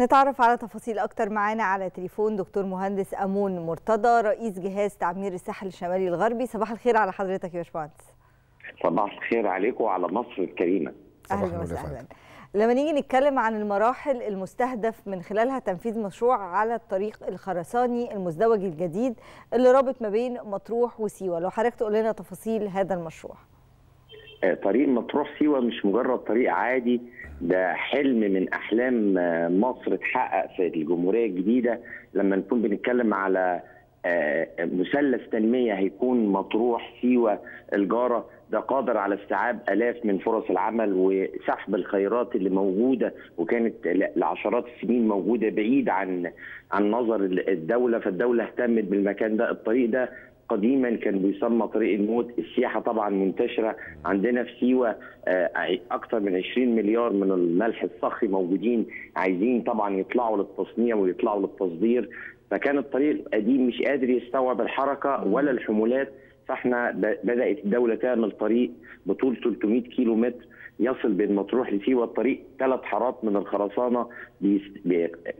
نتعرف على تفاصيل أكتر معانا على تليفون دكتور مهندس أمون مرتضى رئيس جهاز تعمير الساحل الشمالي الغربي. صباح الخير على حضرتك يا باشمهندس. صباح الخير عليكم وعلى مصر الكريمة. أهلا وسهلا. لما نيجي نتكلم عن المراحل المستهدف من خلالها تنفيذ مشروع على الطريق الخرساني المزدوج الجديد اللي رابط ما بين مطروح وسيوة. لو حضرتك تقول لنا تفاصيل هذا المشروع. طريق مطروح سيوة مش مجرد طريق عادي ده حلم من أحلام مصر اتحقق في الجمهورية الجديدة. لما نكون بنتكلم على مثلث تنمية هيكون مطروح سيوة الجارة ده قادر على استيعاب آلاف من فرص العمل وسحب الخيرات اللي موجودة وكانت لعشرات السنين موجودة بعيد عن عن نظر الدولة. فالدولة اهتمت بالمكان ده الطريق ده قديما كان بيسمى طريق الموت. السياحة طبعا منتشرة. عندنا في سيوة أكثر من 20 مليار من الملح الصخري موجودين عايزين طبعا يطلعوا للتصنيع ويطلعوا للتصدير. فكان الطريق القديم مش قادر يستوعب الحركة ولا الحمولات. فاحنا بدأت الدولة تعمل طريق بطول 300 كيلو متر يصل بين مطروح لسيوة. الطريق ثلاث حارات من الخرسانة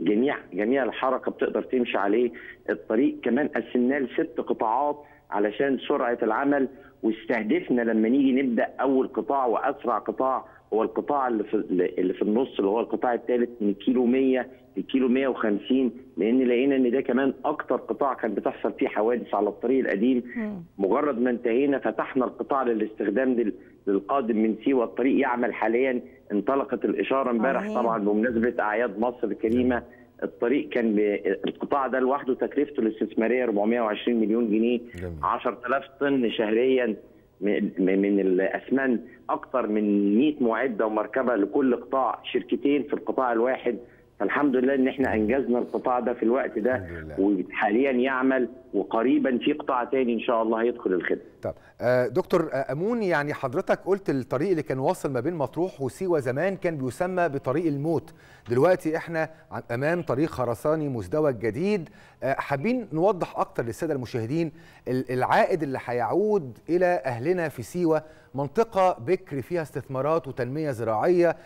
جميع جميع الحركة بتقدر تمشي عليه. الطريق كمان قسمناه لست قطاعات علشان سرعة العمل واستهدفنا لما نيجي نبدأ أول قطاع وأسرع قطاع هو القطاع اللي في اللي في النص اللي هو القطاع الثالث من كيلو 100 لكيلو 150 لأن لقينا إن ده كمان أكتر قطاع كان بتحصل فيه حوادث على الطريق القديم. مجرد ما انتهينا فتحنا القطاع للاستخدام للقادم من سيوة. الطريق يعمل حاليا انطلقت الإشارة امبارح طبعا بمناسبة أعياد مصر الكريمة. الطريق كان ب... القطاع ده لوحده تكلفته الاستثمارية 420 مليون جنيه. 10000 طن شهريا. من الاسمنت أكثر من 100 معدة ومركبة لكل قطاع شركتين في القطاع الواحد. فالحمد لله إن إحنا أنجزنا القطاع ده في الوقت ده وحاليا يعمل وقريبا في قطاع تاني إن شاء الله هيدخل الخدمة. طب دكتور أمون يعني حضرتك قلت الطريق اللي كان واصل ما بين مطروح وسيوة زمان كان بيسمى بطريق الموت، دلوقتي إحنا أمام طريق خرساني مزدوج جديد، حابين نوضح أكتر للسادة المشاهدين العائد اللي هيعود إلى أهلنا في سيوة منطقة بكر فيها استثمارات وتنمية زراعية.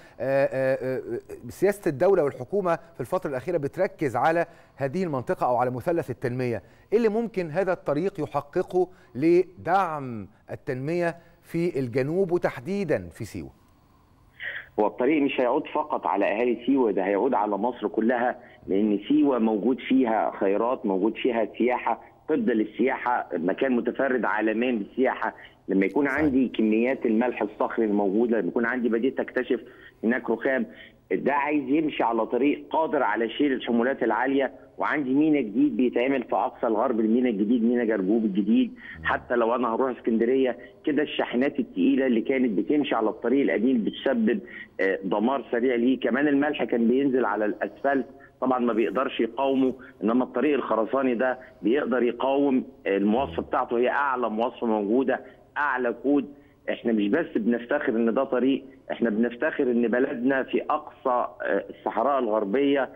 سياسة الدولة والحكومة في الفترة الأخيرة بتركز على هذه المنطقة أو على مثلث التنمية. إيه اللي ممكن هذا الطريق يحققه لدعم التنمية في الجنوب وتحديدا في سيوة؟ هو الطريق مش هيعود فقط على أهالي سيوة ده هيعود على مصر كلها لأن سيوة موجود فيها خيرات موجود فيها سياحة قبل للسياحه مكان متفرد عالميا بالسياحة. لما يكون عندي كميات الملح الصخري الموجودة لما يكون عندي بديت اكتشف هناك رخام. ده عايز يمشي على طريق قادر على شيل الحمولات العالية وعندي مينا جديد بيتعمل في أقصى الغرب المينا الجديد مينا جرجوب الجديد. حتى لو أنا هروح اسكندرية كده الشاحنات الثقيله اللي كانت بتمشي على الطريق القديم بتسبب دمار سريع ليه. كمان الملح كان بينزل على الأسفلت. طبعا ما بيقدرش يقاومه إنما الطريق الخرساني ده بيقدر يقاوم المواصفة بتاعته. هي أعلى مواصفة موجودة أعلى كود إحنا مش بس بنفتخر إن ده طريق إحنا بنفتخر إن بلدنا في أقصى الصحراء الغربية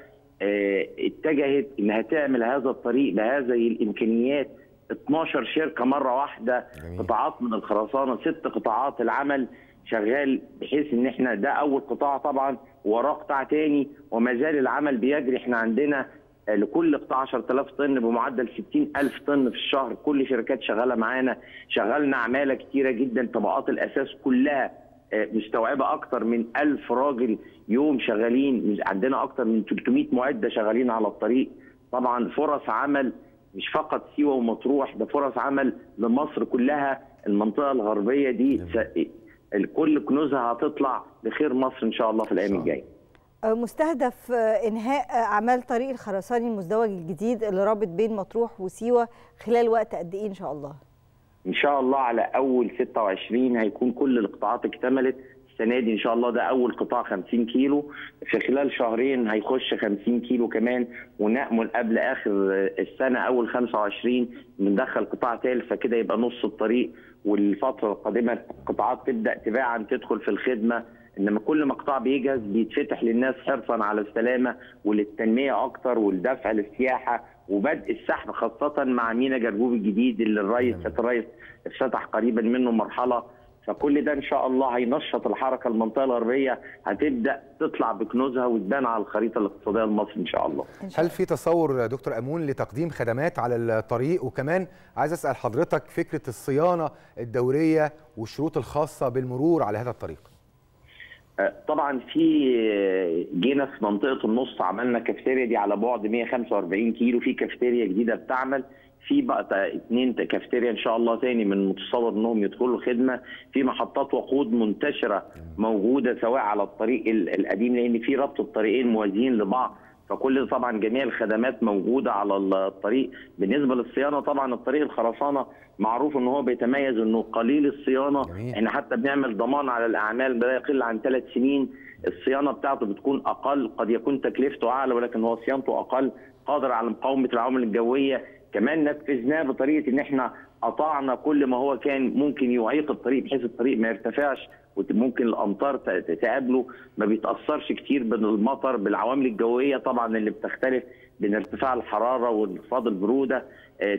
اتجهت إنها تعمل هذا الطريق بهذه الإمكانيات. 12 شركة مرة واحدة قطاعات من الخرسانة ست قطاعات العمل شغال بحيث إن إحنا ده أول قطاع طبعا وراه قطاع تاني وما زال العمل بيجري. إحنا عندنا لكل قطاع 10000 طن بمعدل 60000 طن في الشهر. كل شركات شغالة معانا شغلنا عماله كتيرة جدا طبقات الأساس كلها مستوعبة أكتر من 1000 راجل يوم شغالين. عندنا أكتر من 300 معده شغالين على الطريق. طبعا فرص عمل مش فقط سيوة ومطروح ده فرص عمل لمصر كلها. المنطقة الغربية دي كل كنوزها هتطلع لخير مصر إن شاء الله في الأيام الجاية. مستهدف إنهاء أعمال طريق الخرساني المزدوج الجديد اللي رابط بين مطروح وسيوة خلال وقت قد إيه إن شاء الله؟ إن شاء الله على أول 26 هيكون كل القطاعات اكتملت. السنة دي إن شاء الله ده أول قطاع 50 كيلو. في خلال شهرين هيخش 50 كيلو كمان ونأمل قبل آخر السنة أول 25 بندخل قطاع ثالث فكده يبقى نص الطريق. والفترة القادمة القطاعات تبدأ تباعا تدخل في الخدمة إنما كل ما قطاع بيجهز بيتفتح للناس حرصا على السلامة وللتنمية أكتر والدفع للسياحة وبدء السحب خاصة مع مينا جرجوب الجديد اللي الرئيس الرئيس افتتح قريبا منه مرحلة فكل ده إن شاء الله هينشط الحركة المنطقة الغربية هتبدأ تطلع بكنوزها وتبان على الخريطة الاقتصادية لمصر إن شاء الله. هل. في تصور دكتور أمون لتقديم خدمات على الطريق وكمان عايز أسأل حضرتك فكرة الصيانة الدورية والشروط الخاصة بالمرور على هذا الطريق طبعا في جينا في منطقة النص عملنا كافيتيريا دي على بعد 145 كيلو في كافيتيريا جديدة بتعمل. في بقى تا- كافيتيريا إن شاء الله تاني من المتصور إنهم يدخلوا خدمة. في محطات وقود منتشرة موجودة سواء على الطريق ال- القديم لأن في ربط الطريقين موازيين لبعض. فكل طبعا جميع الخدمات موجودة على الطريق بالنسبة للصيانة. طبعا الطريق الخرسانة معروف إن هو بيتميز إنه قليل الصيانة. جميل. إحنا حتى بنعمل ضمان على الأعمال لا يقل عن ثلاث سنين. الصيانة بتاعته بتكون أقل. قد يكون تكلفته أعلى ولكن هو صيانته أقل. قادر على مقاومة العوامل الجوية. كمان نفذناه بطريقة إن إحنا قطعنا كل ما هو كان ممكن يعيق الطريق بحيث الطريق ما يرتفعش. وممكن الأمطار تقابله ما بيتأثرش كتير بالمطر بالعوامل الجوية طبعا اللي بتختلف بين ارتفاع الحرارة وانخفاض البرودة.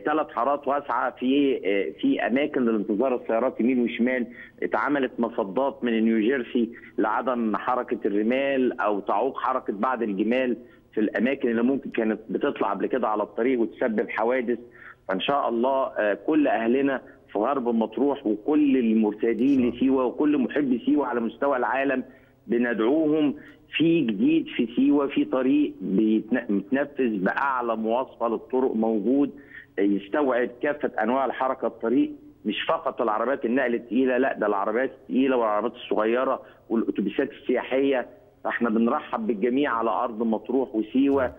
ثلاث حارات واسعة في آه، في أماكن لانتظار السيارات يمين وشمال. اتعملت مصدات من نيوجيرسي لعدم حركة الرمال أو تعوق حركة بعض الجمال في الأماكن اللي ممكن كانت بتطلع قبل كده على الطريق وتسبب حوادث. فإن شاء الله آه، كل أهلنا في غرب مطروح وكل المرتادين لسيوة وكل محبي سيوة على مستوى العالم بندعوهم في جديد في سيوة في طريق بيتنفذ بأعلى مواصفة للطرق موجود يستوعب كافة أنواع الحركة الطريق مش فقط العربيات النقل الثقيله لا ده العربيات الثقيله والعربيات الصغيرة والأتوبيسات السياحية. فإحنا بنرحب بالجميع على أرض مطروح وسيوة.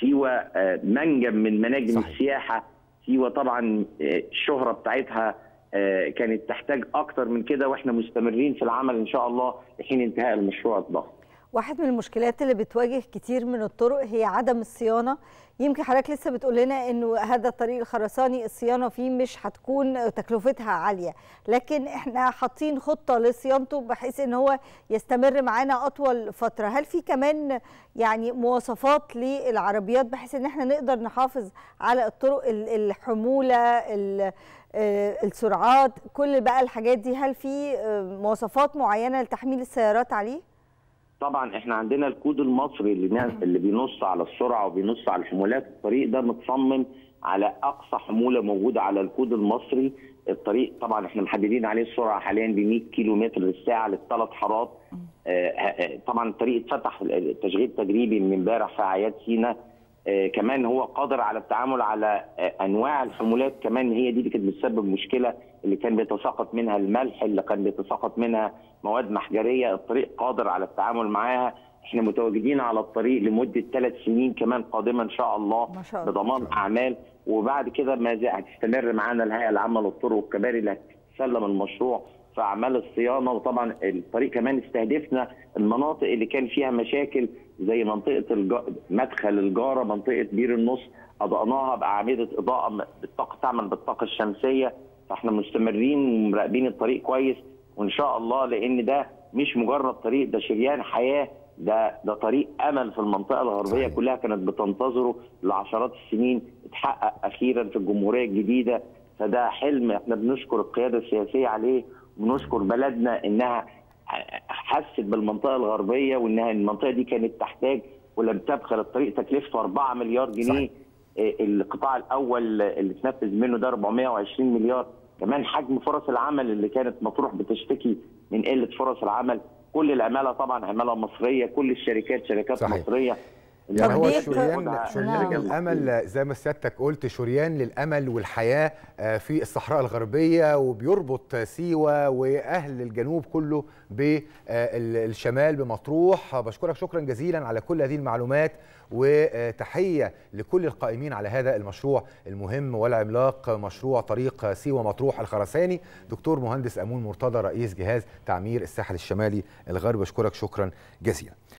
سيوة آه، منجم من مناجم صحيح. السياحة. سيوة طبعا آه، الشهرة بتاعتها كانت تحتاج أكتر من كده وإحنا مستمرين في العمل إن شاء الله لحين انتهاء المشروع الضخم واحد من المشكلات اللي بتواجه كتير من الطرق هي عدم الصيانة. يمكن حضرتك لسه بتقول لنا إنه هذا الطريق الخرساني الصيانة فيه مش هتكون تكلفتها عالية. لكن إحنا حاطين خطة لصيانته بحيث إن هو يستمر معانا أطول فترة. هل في كمان يعني مواصفات للعربيات بحيث إن إحنا نقدر نحافظ على الطرق ال- الحمولة ال- آه، السرعات كل بقى الحاجات دي؟ هل في آه، مواصفات معينة لتحميل السيارات عليه؟ طبعا إحنا عندنا الكود المصري اللي اللي بينص على السرعة وبينص على الحمولات الطريق ده متصمم على أقصى حمولة موجودة على الكود المصري. الطريق طبعا إحنا محددين عليه السرعة حاليا ب 100 كيلو متر للساعة للثلاث حارات. آه، آه، طبعا الطريق اتفتح التشغيل التجريبي من امبارح في أعياد سينا. آه، كمان هو قادر على التعامل على آه، أنواع الحمولات. كمان هي دي اللي كانت بتسبب مشكلة اللي كان بيتساقط منها الملح اللي كان بيتساقط منها مواد محجرية. الطريق قادر على التعامل معاها. إحنا متواجدين على الطريق لمدة ثلاث سنين كمان قادمة إن شاء الله ما شاء الله. بضمان أعمال. وبعد كده ما هتستمر معانا الهيئة العامة للطرق والكباري اللي هتسلم المشروع في أعمال الصيانة. وطبعا الطريق كمان استهدفنا المناطق اللي كان فيها مشاكل زي منطقة الج... مدخل الجارة منطقة بير النص أضأناها بأعمدة إضاءة بالطاقة تعمل بالطاقة الشمسية فإحنا مستمرين ومراقبين الطريق كويس وإن شاء الله لأن ده مش مجرد طريق ده شريان حياة ده ده طريق أمل في المنطقة الغربية. كلها كانت بتنتظره لعشرات السنين اتحقق أخيرا في الجمهورية الجديدة فده حلم إحنا بنشكر القيادة السياسية عليه وبنشكر بلدنا إنها حست بالمنطقة الغربية وانها المنطقة دي كانت تحتاج ولم تبخل الطريق تكلفته 4 مليار جنيه صحيح. إيه، القطاع الأول اللي اتنفذ منه ده 420 مليار كمان حجم فرص العمل اللي كانت مطروح بتشتكي من قلة فرص العمل كل العمالة طبعا عمالة مصرية كل الشركات شركات صحيح. مصرية يعني هو تطبيق- شريان نعم. شريان الامل زي ما سيادتك قلت شريان للأمل والحياة آه، في الصحراء الغربية وبيربط سيوة وأهل الجنوب كله بالشمال بمطروح. بشكرك شكرا جزيلا على كل هذه المعلومات وتحية لكل القائمين على هذا المشروع المهم والعملاق مشروع طريق سيوة مطروح الخرساني. دكتور مهندس أمون مرتضى رئيس جهاز تعمير الساحل الشمالي الغربي بشكرك شكرا جزيلا.